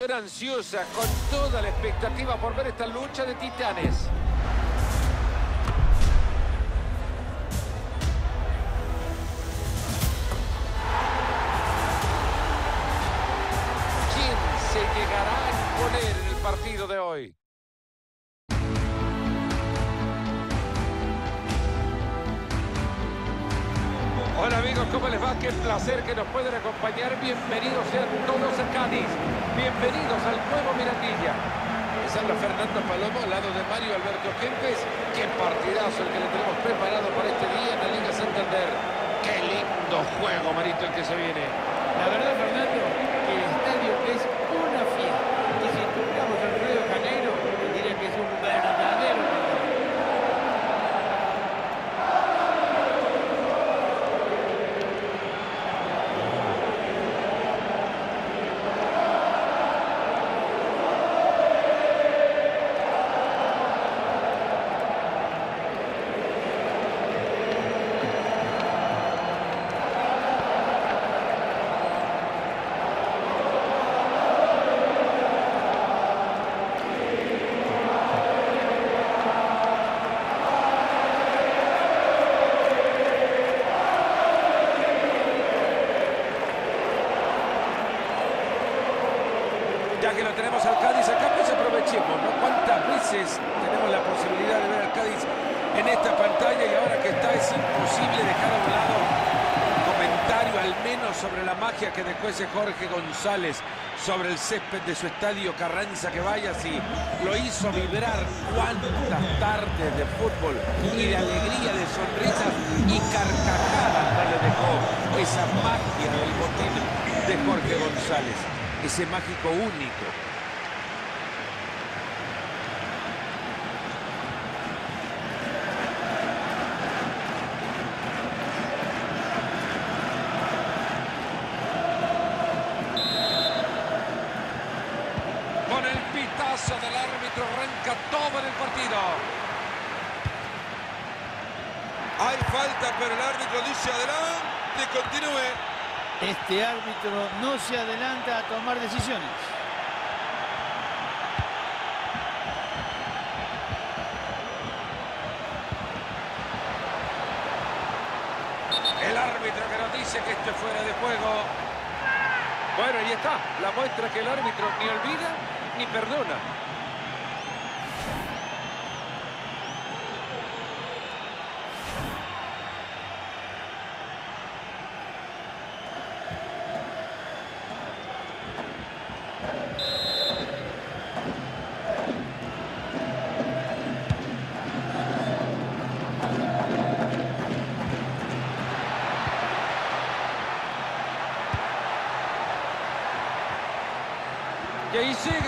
ansiosa, con toda la expectativa por ver esta lucha de titanes. '¿Quién se llegará a imponer en el partido de hoy? Hola amigos, ¿cómo les va? Qué placer que nos pueden acompañar. Bienvenidos sean todos a Cádiz. Bienvenidos al nuevo Mirandilla. Les habla Fernando Palomo al lado de Mario Alberto Kempes. Qué partidazo el que le tenemos preparado para este día en la Liga Santander. Qué lindo juego, Marito, el que se viene. La verdad, Fernando, que el estadio es una fiesta. Y si tuviéramos el Río de Janeiro, diría que es un verdadero lugar. Que lo tenemos al Cádiz acá, pues aprovechemos, ¿no? ¿Cuántas veces tenemos la posibilidad de ver al Cádiz en esta pantalla y ahora que está es imposible dejar a un lado un comentario al menos sobre la magia que dejó ese Jorge González sobre el césped de su estadio Carranza que vaya si lo hizo vibrar cuántas tardes de fútbol y de alegría, de sonrisas y carcajadas no le dejó esa magia del botín de Jorge González ese mágico único. Con el pitazo del árbitro arranca todo en el partido. Hay falta, pero el árbitro dice adelante, continúe. Este árbitro no se adelanta a tomar decisiones. El árbitro que nos dice que esto es fuera de juego. Bueno, ahí está. La muestra que el árbitro ni olvida ni perdona.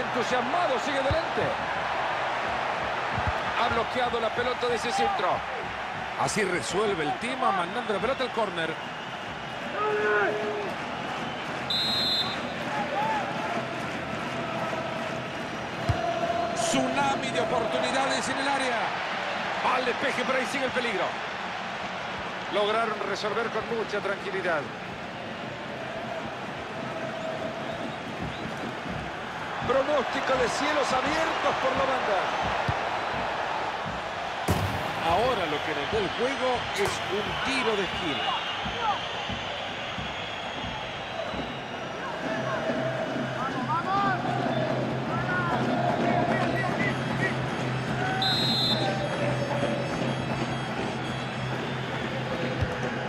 Entusiasmado, sigue adelante. Ha bloqueado la pelota de ese centro. Así resuelve el tema, mandando la pelota al córner. Tsunami de oportunidades en el área. Va al despeje, pero ahí sigue el peligro. Lograron resolver con mucha tranquilidad. Pronóstico de cielos abiertos por la banda. Ahora lo que nos da el juego es un tiro de esquina.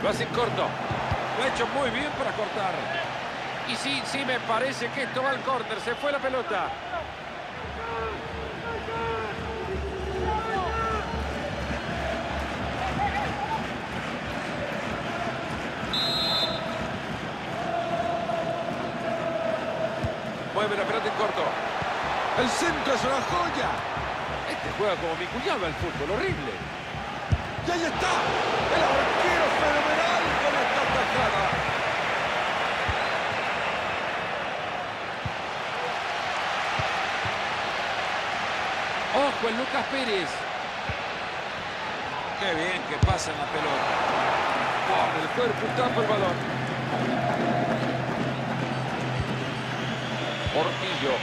Lo hace corto. Lo ha hecho muy bien para cortar. Y sí, sí me parece que esto va al córner. Se fue la pelota. Mueve la pelota en corto. El centro es una joya. Este juega como mi cuñado al fútbol. Horrible. Y ahí está, el arquero fenomenal con esta tajada. Ojo el Lucas Pérez. Qué bien que pasa en la pelota. Pone el cuerpo tapa el balón. Portillo.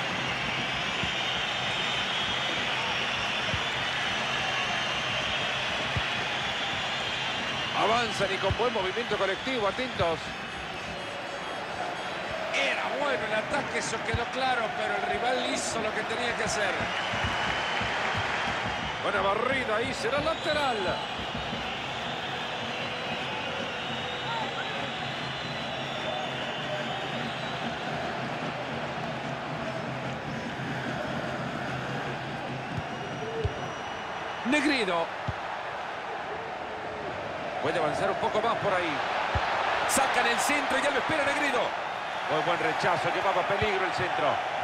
Avanzan y con buen movimiento colectivo, atentos. Era bueno el ataque, eso quedó claro, pero el rival hizo lo que tenía que hacer. Buena barrida ahí, será lateral. Negrido. Puede avanzar un poco más por ahí. Sacan el centro y ya lo espera Negrido. Muy buen rechazo, llevaba peligro el centro.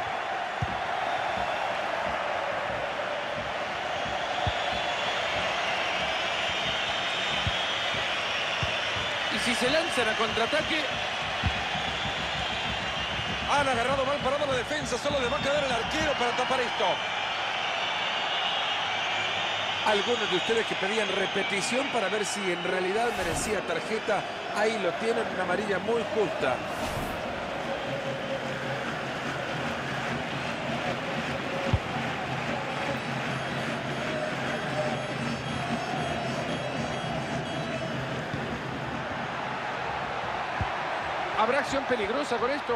Si se lanzan a contraataque, Han agarrado mal parado la defensa, solo le va a quedar el arquero para tapar esto. Algunos de ustedes que pedían repetición para ver si en realidad merecía tarjeta, ahí lo tienen, una amarilla muy justa. ¿Habrá acción peligrosa con esto?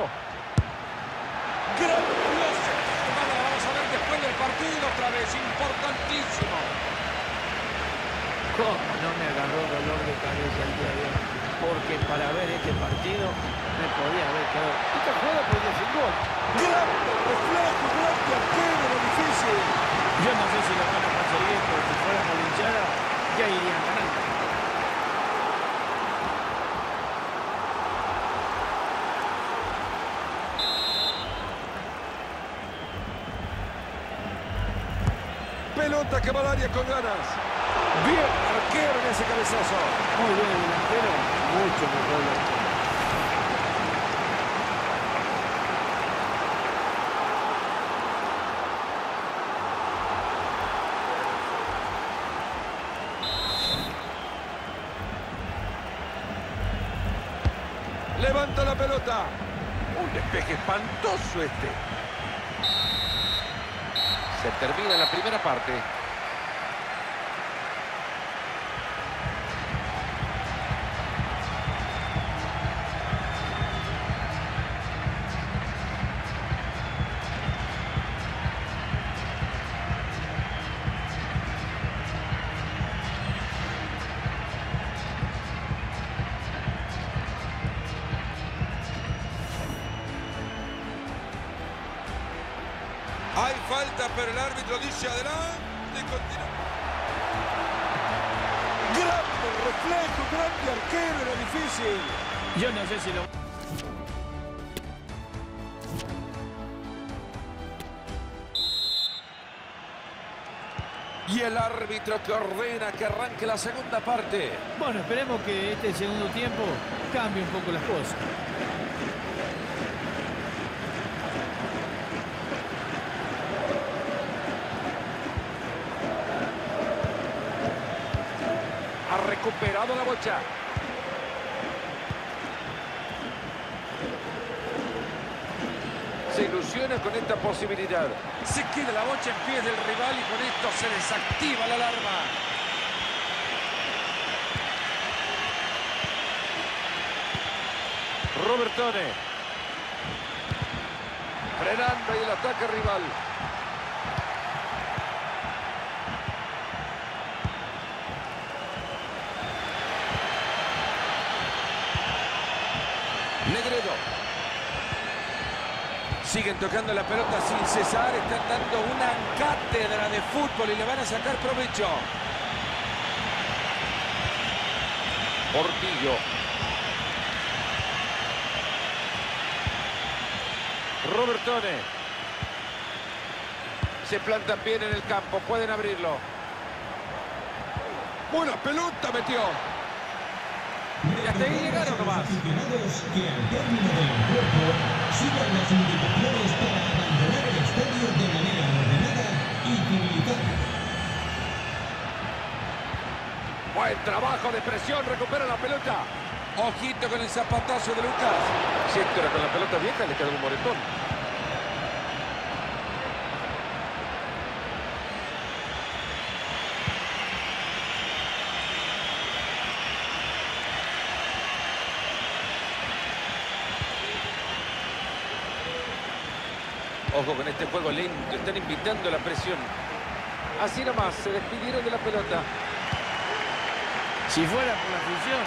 ¡Grandiosa! Jugada la vamos a ver después del partido otra vez, importantísimo. ¿cómo no me agarró dolor de cabeza el día de hoy? Porque para ver este partido me podía haber quedado. Esta jugada podía ser gol. Grande reflejo, arquero, lo difícil. Yo no sé si lo van a conseguir, pero si fuera Molinchara, ya irían ganando. Pelota que va al área con ganas. Bien, arquero en ese cabezazo. Muy bien el delantero, mucho mejor. Levanta la pelota. Un despeje espantoso este. Se termina la primera parte. Hay falta, pero el árbitro dice adelante y continúa. Grande reflejo, grande arquero, era difícil. Yo no sé si lo... Y el árbitro que ordena que arranque la segunda parte. Bueno, esperemos que este segundo tiempo cambie un poco las cosas. Ha recuperado la bocha. Se ilusiona con esta posibilidad. Se queda la bocha en pies del rival y con esto se desactiva la alarma. Robertone. Frenando ahí el ataque rival. Siguen tocando la pelota sin cesar. Están dando una cátedra de fútbol y le van a sacar provecho. Portillo. Robertone. Se plantan bien en el campo. Pueden abrirlo. Buena pelota metió. Y hasta ahí llegaron nomás. Sigan las indicaciones para abandonar el estadio de manera ordenada y civilizada. Buen trabajo de presión. Recupera la pelota. Ojito con el zapatazo de Lucas. Si esto con la pelota vieja, le queda un moretón. Ojo con este juego lento, están invitando la presión. Así nomás, se despidieron de la pelota. Si fuera por la fusión,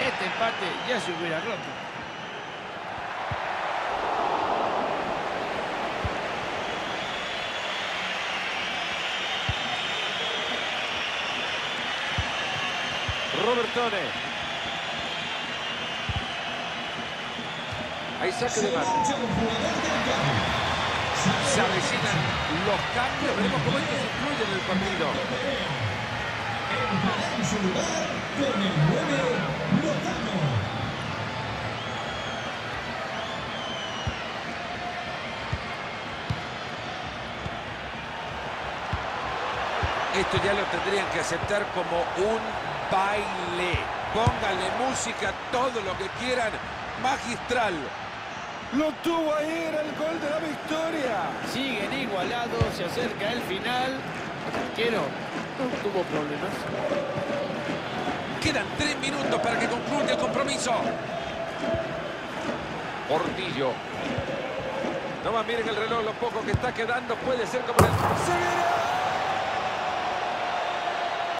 este empate ya se hubiera roto. Robertone. Ahí saque de mano. Se los cambios. Veremos cómo influyen en el partido. Entrará en su lugar con el 9, Lozano. Esto ya lo tendrían que aceptar como un baile. Pónganle música, todo lo que quieran. Magistral. Lo tuvo ahí, era el gol de la victoria. Siguen igualados, se acerca el final. Arquero no tuvo problemas. Quedan tres minutos para que concluya el compromiso. Portillo. No más miren el reloj, lo poco que está quedando puede ser como el... ¡Se viene!